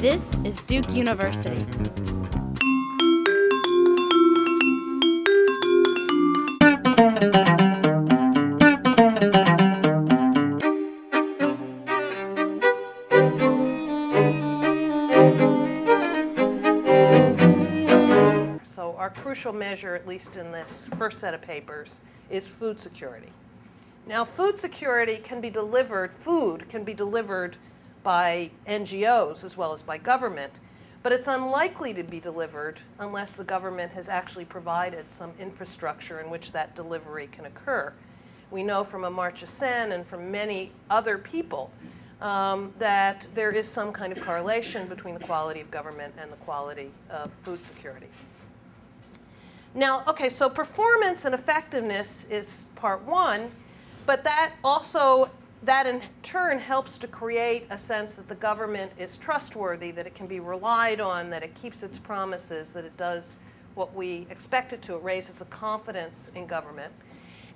This is Duke University. So our crucial measure, at least in this first set of papers, is food security. Now, food security can be delivered, food can be delivered by NGOs as well as by government, but it's unlikely to be delivered unless the government has actually provided some infrastructure in which that delivery can occur. We know from Amartya Sen and from many other people um, that there is some kind of correlation between the quality of government and the quality of food security. Now, okay, so performance and effectiveness is part one, but that also, that in turn helps to create a sense that the government is trustworthy, that it can be relied on, that it keeps its promises, that it does what we expect it to. It raises the confidence in government.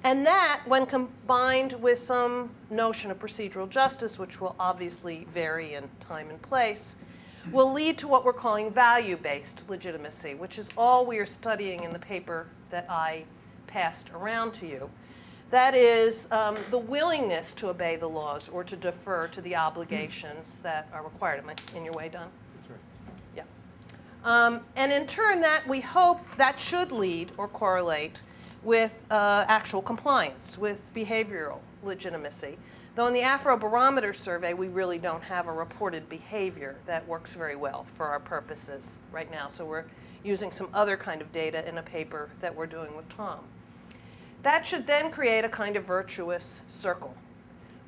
And that, when combined with some notion of procedural justice, which will obviously vary in time and place, will lead to what we're calling value-based legitimacy, which is all we are studying in the paper that I passed around to you. That is um, the willingness to obey the laws or to defer to the obligations that are required. Am I in your way, Don? That's right. Yeah. Um, and in turn, that we hope that should lead or correlate with uh, actual compliance, with behavioral legitimacy. Though in the Afrobarometer survey, we really don't have a reported behavior that works very well for our purposes right now. So we're using some other kind of data in a paper that we're doing with Tom. That should then create a kind of virtuous circle,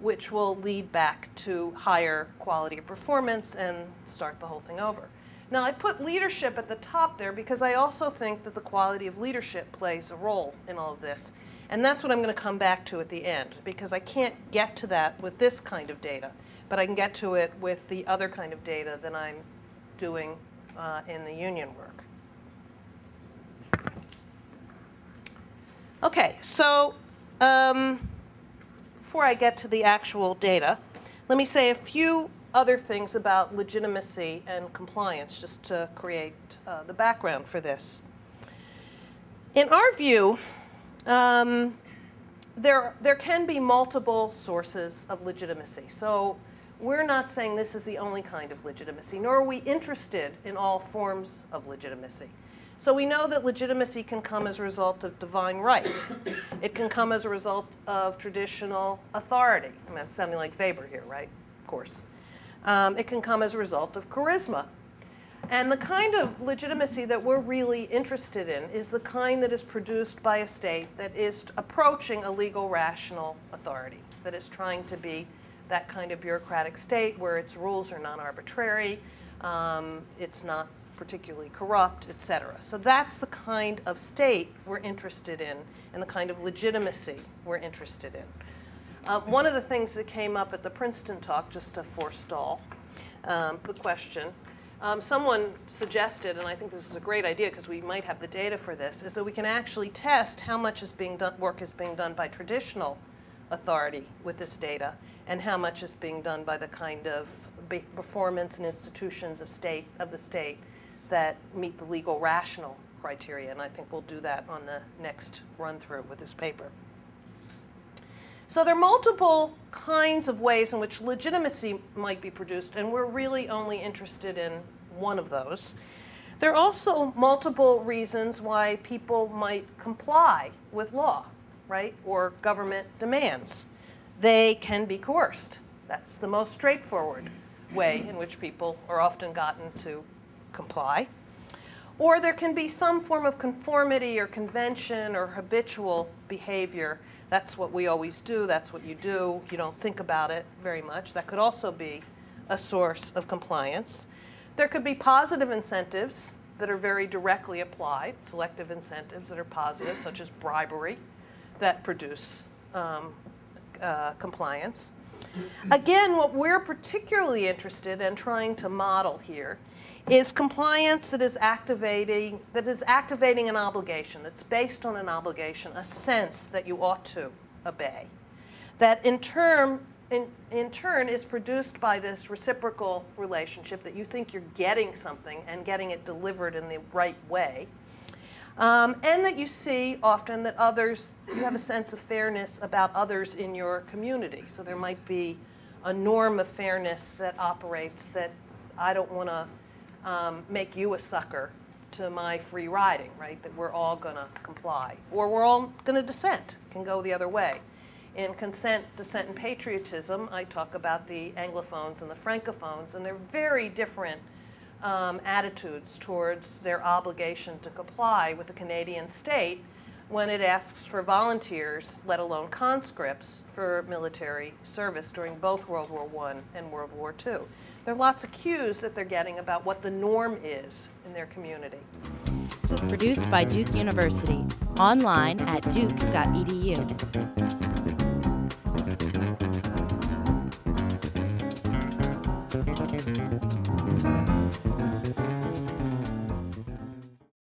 which will lead back to higher quality of performance and start the whole thing over. Now, I put leadership at the top there because I also think that the quality of leadership plays a role in all of this. And that's what I'm going to come back to at the end because I can't get to that with this kind of data, but I can get to it with the other kind of data that I'm doing uh, in the union work. Okay, so um, before I get to the actual data, let me say a few other things about legitimacy and compliance just to create uh, the background for this. In our view, um, there, there can be multiple sources of legitimacy. So we're not saying this is the only kind of legitimacy, nor are we interested in all forms of legitimacy. So we know that legitimacy can come as a result of divine right. it can come as a result of traditional authority. I mean, I'm sounding like Weber here, right? Of course. Um, it can come as a result of charisma. And the kind of legitimacy that we're really interested in is the kind that is produced by a state that is approaching a legal rational authority, that is trying to be that kind of bureaucratic state where its rules are non-arbitrary, um, it's not particularly corrupt, et cetera. So that's the kind of state we're interested in and the kind of legitimacy we're interested in. Uh, one of the things that came up at the Princeton talk, just to forestall um, the question, um, someone suggested, and I think this is a great idea because we might have the data for this, is that we can actually test how much is being done, work is being done by traditional authority with this data and how much is being done by the kind of performance and institutions of state of the state that meet the legal rational criteria. And I think we'll do that on the next run through with this paper. So there are multiple kinds of ways in which legitimacy might be produced, and we're really only interested in one of those. There are also multiple reasons why people might comply with law, right, or government demands. They can be coerced. That's the most straightforward way in which people are often gotten to comply. Or there can be some form of conformity or convention or habitual behavior that's what we always do. That's what you do. You don't think about it very much. That could also be a source of compliance. There could be positive incentives that are very directly applied, selective incentives that are positive, such as bribery, that produce um, uh, compliance. Again, what we're particularly interested in trying to model here is compliance that is activating that is activating an obligation that's based on an obligation, a sense that you ought to obey. That in turn in, in turn is produced by this reciprocal relationship that you think you're getting something and getting it delivered in the right way. Um, and that you see often that others, you have a sense of fairness about others in your community. So there might be a norm of fairness that operates that I don't want to um, make you a sucker to my free riding, right? That we're all going to comply. Or we're all going to dissent, can go the other way. In consent, dissent, and patriotism, I talk about the Anglophones and the Francophones, and they're very different um, attitudes towards their obligation to comply with the Canadian state when it asks for volunteers, let alone conscripts, for military service during both World War I and World War II. There are lots of cues that they're getting about what the norm is in their community. Produced by Duke University, online at duke.edu.